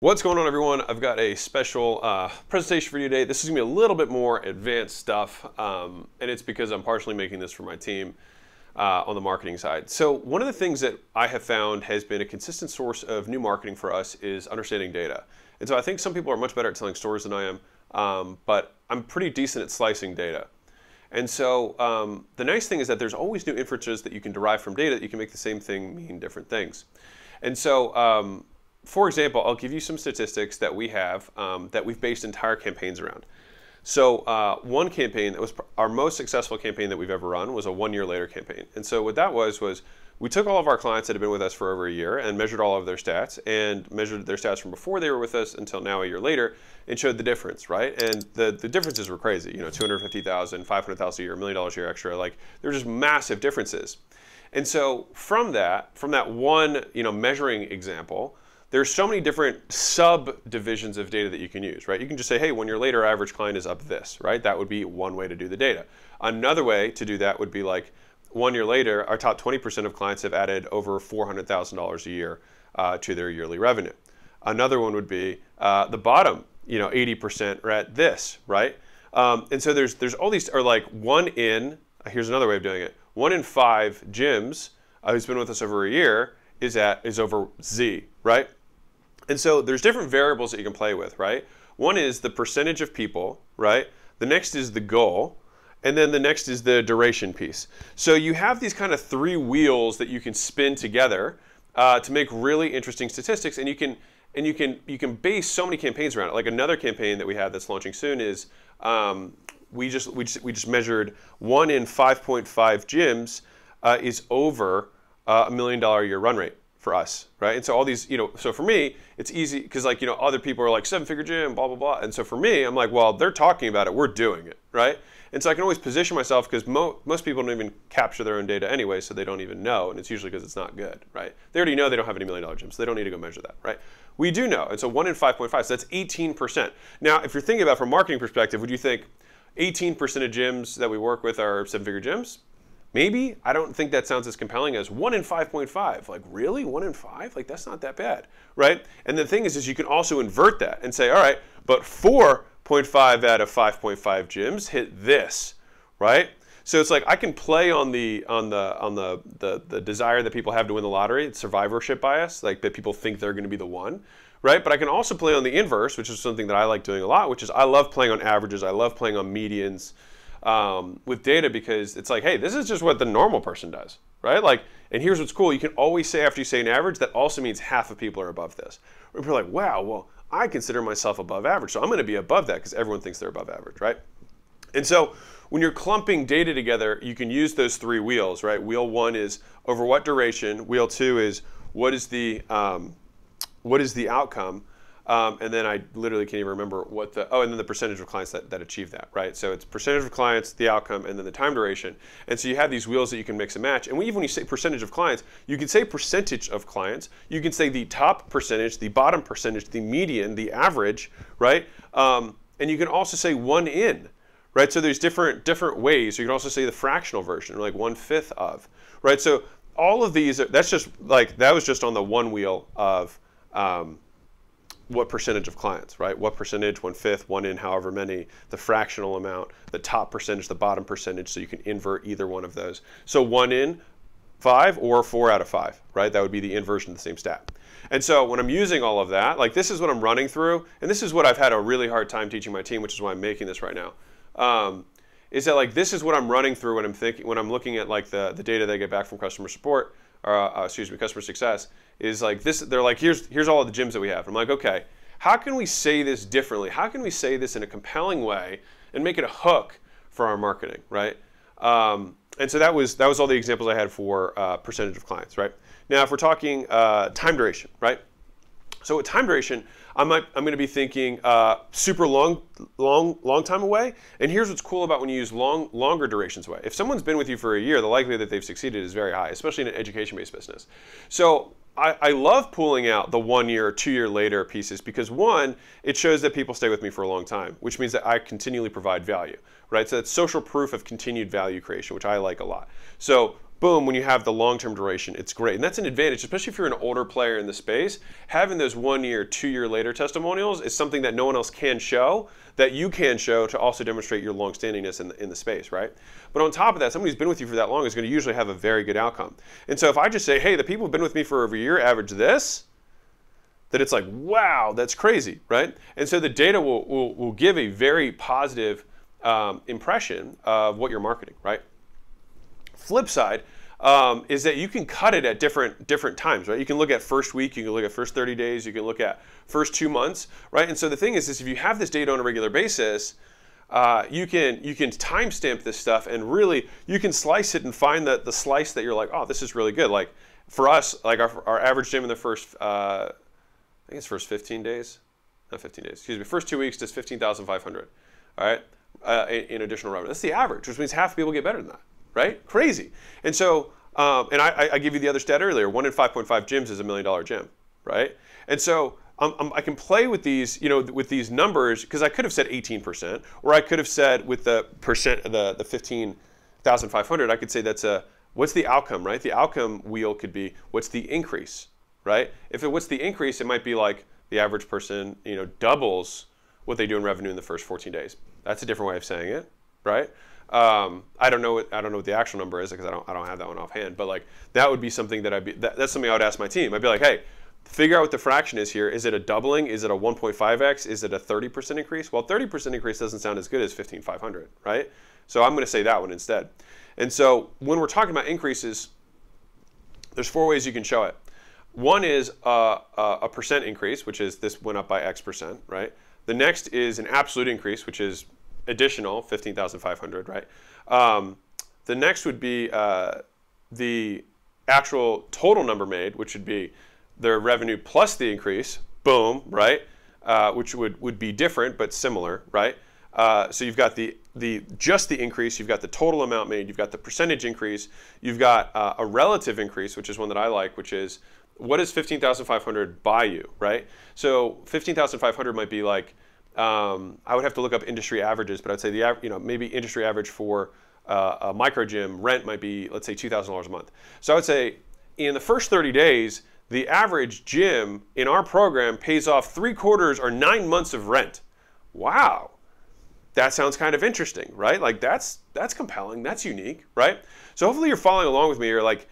What's going on everyone? I've got a special uh, presentation for you today. This is gonna be a little bit more advanced stuff um, and it's because I'm partially making this for my team uh, on the marketing side. So one of the things that I have found has been a consistent source of new marketing for us is understanding data. And so I think some people are much better at telling stories than I am, um, but I'm pretty decent at slicing data. And so um, the nice thing is that there's always new inferences that you can derive from data that you can make the same thing mean different things. And so um, for example, I'll give you some statistics that we have um, that we've based entire campaigns around. So uh, one campaign that was our most successful campaign that we've ever run was a one year later campaign. And so what that was was we took all of our clients that had been with us for over a year and measured all of their stats and measured their stats from before they were with us until now a year later and showed the difference, right? And the, the differences were crazy, you know, 250,000, 500,000 a year, a million dollars a year extra, like there were just massive differences. And so from that, from that one, you know, measuring example, there's so many different subdivisions of data that you can use, right? You can just say, hey, one year later, average client is up this, right? That would be one way to do the data. Another way to do that would be like, one year later, our top 20% of clients have added over $400,000 a year uh, to their yearly revenue. Another one would be uh, the bottom, you know, 80% are at this, right? Um, and so there's there's all these, or like one in, here's another way of doing it, one in five gyms uh, who's been with us over a year is at is over Z, right? And so there's different variables that you can play with, right? One is the percentage of people, right? The next is the goal, and then the next is the duration piece. So you have these kind of three wheels that you can spin together uh, to make really interesting statistics, and you can and you can you can base so many campaigns around it. Like another campaign that we have that's launching soon is um, we just we just we just measured one in 5.5 gyms uh, is over uh, a million dollar a year run rate for us, right? And so all these, you know, so for me, it's easy because like, you know, other people are like seven figure gym, blah, blah, blah. And so for me, I'm like, well, they're talking about it, we're doing it, right? And so I can always position myself because mo most people don't even capture their own data anyway, so they don't even know. And it's usually because it's not good, right? They already know they don't have any million dollar gyms, so they don't need to go measure that, right? We do know. And so one in 5.5, so that's 18%. Now, if you're thinking about from marketing perspective, would you think 18% of gyms that we work with are seven figure gyms? Maybe I don't think that sounds as compelling as one in 5.5. Like really, one in five? Like that's not that bad, right? And the thing is, is you can also invert that and say, all right, but 4.5 out of 5.5 gyms hit this, right? So it's like I can play on the on the on the, the the desire that people have to win the lottery, survivorship bias, like that people think they're going to be the one, right? But I can also play on the inverse, which is something that I like doing a lot, which is I love playing on averages, I love playing on medians um, with data because it's like, hey, this is just what the normal person does, right? Like, and here's what's cool: you can always say after you say an average, that also means half of people are above this. People are like, wow, well, I consider myself above average, so I'm going to be above that because everyone thinks they're above average, right? And so when you're clumping data together, you can use those three wheels, right? Wheel one is over what duration. Wheel two is what is the um, what is the outcome um, and then I literally can't even remember what the, oh, and then the percentage of clients that, that achieve that, right? So it's percentage of clients, the outcome, and then the time duration. And so you have these wheels that you can mix and match. And even when you say percentage of clients, you can say percentage of clients. You can say the top percentage, the bottom percentage, the median, the average, right? Um, and you can also say one in, right? So there's different different ways. You can also say the fractional version, like one fifth of, right? So all of these, are, that's just like, that was just on the one wheel of, um, what percentage of clients, right? What percentage, one fifth, one in, however many, the fractional amount, the top percentage, the bottom percentage, so you can invert either one of those. So one in, five, or four out of five, right? That would be the inversion of the same stat. And so when I'm using all of that, like this is what I'm running through, and this is what I've had a really hard time teaching my team, which is why I'm making this right now. Um, is that like this is what I'm running through when I'm thinking when I'm looking at like the the data they get back from customer support or uh, excuse me customer success is like this they're like here's here's all of the gyms that we have. I'm like okay how can we say this differently? How can we say this in a compelling way and make it a hook for our marketing right? Um, and so that was that was all the examples i had for uh, percentage of clients right? Now if we're talking uh, time duration right? So with time duration I might, I'm going to be thinking uh, super long, long, long time away. And here's what's cool about when you use long, longer durations away. If someone's been with you for a year, the likelihood that they've succeeded is very high, especially in an education-based business. So I, I, love pulling out the one year, or two year later pieces because one, it shows that people stay with me for a long time, which means that I continually provide value, right? So that's social proof of continued value creation, which I like a lot. So boom, when you have the long-term duration, it's great. And that's an advantage, especially if you're an older player in the space. Having those one year, two year later testimonials is something that no one else can show, that you can show to also demonstrate your long-standingness in the, in the space, right? But on top of that, somebody who's been with you for that long is going to usually have a very good outcome. And so if I just say, hey, the people who've been with me for over a year average this, that it's like, wow, that's crazy, right? And so the data will, will, will give a very positive um, impression of what you're marketing, right? Flip side um, is that you can cut it at different different times, right? You can look at first week, you can look at first 30 days, you can look at first two months, right? And so the thing is, is if you have this data on a regular basis, uh, you can you can timestamp this stuff and really you can slice it and find the, the slice that you're like, oh, this is really good. Like for us, like our, our average gym in the first, uh, I think it's first 15 days, not 15 days, excuse me, first two weeks does 15,500, all right, uh, in, in additional revenue. That's the average, which means half people get better than that right? Crazy. And so, um, and I, I give you the other stat earlier. One in 5.5 gyms is a million dollar gym, right? And so um, um, I can play with these, you know, with these numbers because I could have said 18%, or I could have said with the percent, the the 15,500, I could say that's a what's the outcome, right? The outcome wheel could be what's the increase, right? If it what's the increase, it might be like the average person, you know, doubles what they do in revenue in the first 14 days. That's a different way of saying it, right? Um, I don't know what I don't know what the actual number is because I don't I don't have that one offhand. But like that would be something that I'd be that, that's something I would ask my team. I'd be like, hey, figure out what the fraction is here. Is it a doubling? Is it a 1.5x? Is it a 30% increase? Well, 30% increase doesn't sound as good as 15,500, right? So I'm going to say that one instead. And so when we're talking about increases, there's four ways you can show it. One is a, a percent increase, which is this went up by X percent, right? The next is an absolute increase, which is additional 15,500, right? Um, the next would be uh, the actual total number made, which would be their revenue plus the increase, boom, right? Uh, which would, would be different but similar, right? Uh, so you've got the, the just the increase, you've got the total amount made, you've got the percentage increase, you've got uh, a relative increase, which is one that I like, which is what does 15,500 buy you, right? So 15,500 might be like um, I would have to look up industry averages, but I'd say the you know maybe industry average for uh, a micro gym rent might be let's say two thousand dollars a month. So I would say in the first 30 days, the average gym in our program pays off three quarters or nine months of rent. Wow, that sounds kind of interesting, right? Like that's that's compelling, that's unique, right? So hopefully you're following along with me. You're like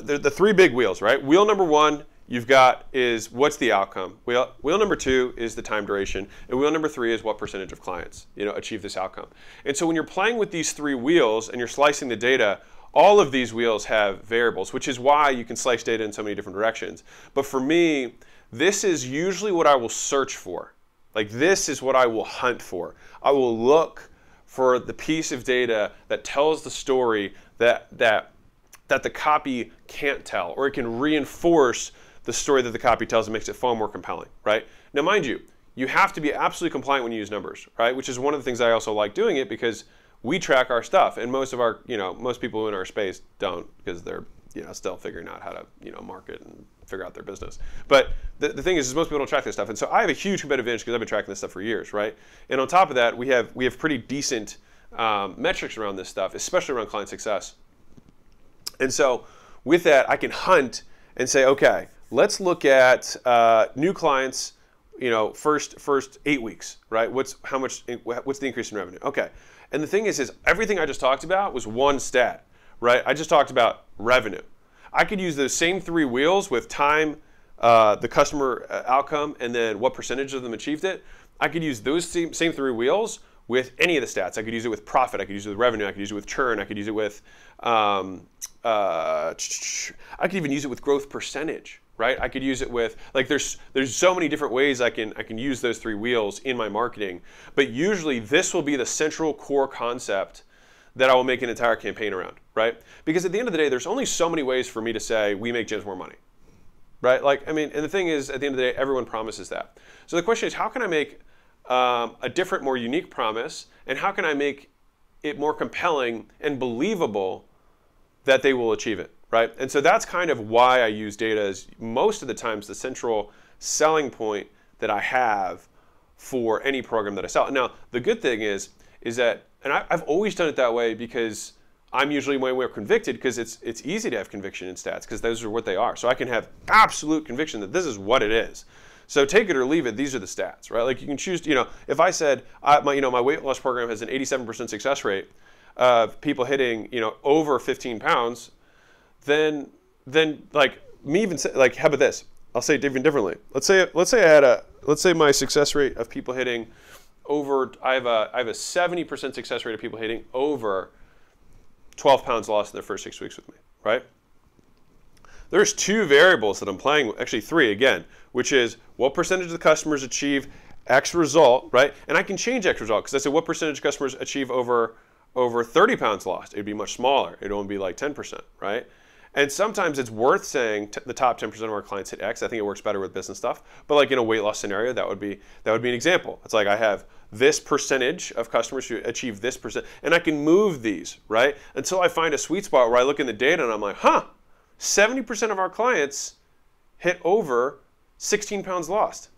the, the three big wheels, right? Wheel number one you've got is what's the outcome. Wheel, wheel number two is the time duration, and wheel number three is what percentage of clients you know achieve this outcome. And so when you're playing with these three wheels and you're slicing the data, all of these wheels have variables, which is why you can slice data in so many different directions. But for me, this is usually what I will search for. Like this is what I will hunt for. I will look for the piece of data that tells the story that that that the copy can't tell, or it can reinforce the story that the copy tells and makes it far more compelling, right? Now, mind you, you have to be absolutely compliant when you use numbers, right? Which is one of the things I also like doing it because we track our stuff, and most of our, you know, most people in our space don't because they're, you know, still figuring out how to, you know, market and figure out their business. But the, the thing is, is most people don't track this stuff, and so I have a huge competitive advantage because I've been tracking this stuff for years, right? And on top of that, we have we have pretty decent um, metrics around this stuff, especially around client success. And so with that, I can hunt and say, okay, let's look at uh, new clients. You know, first first eight weeks, right? What's how much? What's the increase in revenue? Okay. And the thing is, is everything I just talked about was one stat, right? I just talked about revenue. I could use those same three wheels with time, uh, the customer uh, outcome, and then what percentage of them achieved it. I could use those same, same three wheels with any of the stats. I could use it with profit. I could use it with revenue. I could use it with churn. I could use it with, um, uh, I could even use it with growth percentage, right? I could use it with like there's there's so many different ways I can I can use those three wheels in my marketing. But usually this will be the central core concept that I will make an entire campaign around, right? Because at the end of the day, there's only so many ways for me to say we make gyms more money. Right? Like, I mean, and the thing is, at the end of the day, everyone promises that. So the question is, how can I make um, a different, more unique promise, and how can I make it more compelling and believable that they will achieve it? Right? And so that's kind of why I use data as most of the times the central selling point that I have for any program that I sell. Now, the good thing is, is that, and I, have always done it that way because I'm usually way more convicted because it's it's easy to have conviction in stats because those are what they are. So I can have absolute conviction that this is what it is. So take it or leave it. These are the stats, right? Like you can choose. You know, if I said I, my you know my weight loss program has an 87% success rate of people hitting you know over 15 pounds, then then like me even say, like how about this? I'll say it even differently. Let's say let's say I had a let's say my success rate of people hitting over I have a I have a 70% success rate of people hitting over 12 pounds lost in their first six weeks with me, right? There's two variables that I'm playing, with, actually three again, which is what percentage of the customers achieve X result, right? And I can change X result because I said what percentage of customers achieve over over 30 pounds lost. It'd be much smaller. It'd only be like 10%, right? And sometimes it's worth saying the top 10% of our clients hit X. I think it works better with business stuff. But like in a weight loss scenario, that would be that would be an example. It's like I have this percentage of customers who achieve this percent, and I can move these right until I find a sweet spot where I look in the data and I'm like, huh, 70% of our clients hit over 16 pounds lost.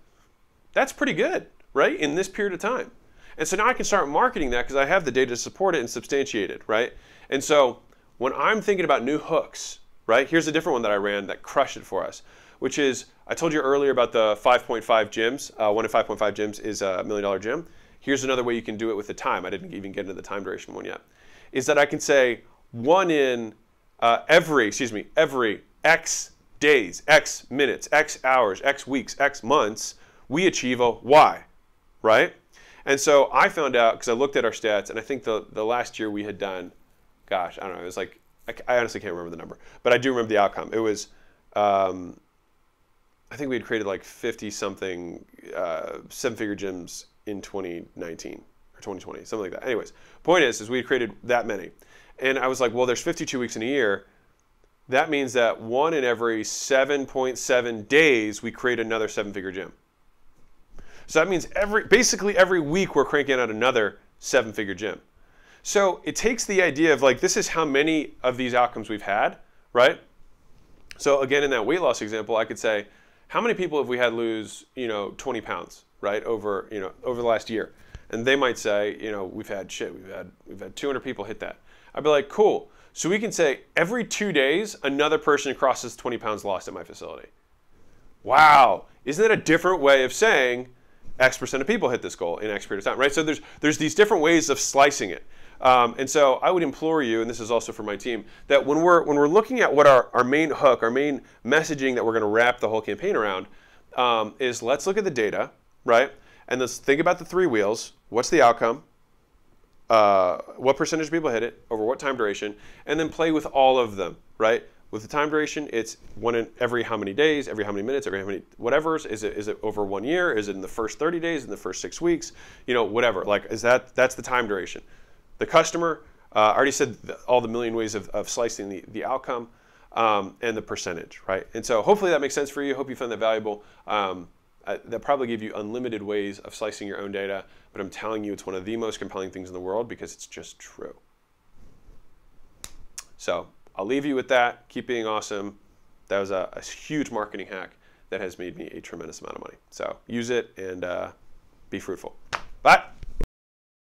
That's pretty good, right? In this period of time. And so now I can start marketing that because I have the data to support it and substantiate it, right? And so when I'm thinking about new hooks, right? Here's a different one that I ran that crushed it for us, which is I told you earlier about the 5.5 gyms. Uh, one in 5.5 gyms is a million dollar gym. Here's another way you can do it with the time. I didn't even get into the time duration one yet. Is that I can say one in uh, every, excuse me, every X days, X minutes, X hours, X weeks, X months, we achieve a Y, right? And so I found out because I looked at our stats, and I think the, the last year we had done, gosh, I don't know, it was like I, honestly can't remember the number, but I do remember the outcome. It was, um, I think we had created like 50 something uh, seven figure gyms in 2019 or 2020, something like that. Anyways, point is, is we had created that many. And I was like, well, there's 52 weeks in a year. That means that one in every 7.7 days, we create another seven figure gym. So that means every, basically every week we're cranking out another seven figure gym. So it takes the idea of like, this is how many of these outcomes we've had, right? So again, in that weight loss example, I could say, how many people have we had lose, you know, 20 pounds, right, over, you know, over the last year? And they might say, you know, we've had shit, we've had, we've had 200 people hit that. I'd be like, cool. So we can say every two days, another person crosses 20 pounds lost at my facility. Wow, isn't that a different way of saying X percent of people hit this goal in X period of time, right? So there's there's these different ways of slicing it. Um, and so I would implore you, and this is also for my team, that when we're when we're looking at what our, our main hook, our main messaging that we're going to wrap the whole campaign around, um, is let's look at the data, right? And let's think about the three wheels. What's the outcome? Uh, what percentage of people hit it over what time duration? And then play with all of them, right? With the time duration, it's one in every how many days, every how many minutes, every how many whatever's. Is it is it over one year? Is it in the first 30 days, in the first six weeks? You know, whatever. Like, is that that's the time duration? The customer. Uh, I already said all the million ways of, of slicing the, the outcome um, and the percentage, right? And so hopefully that makes sense for you. Hope you found that valuable. Um, that probably give you unlimited ways of slicing your own data, but I'm telling you it's one of the most compelling things in the world because it's just true. So I'll leave you with that. Keep being awesome. That was a, a huge marketing hack that has made me a tremendous amount of money. So use it and uh, be fruitful. Bye.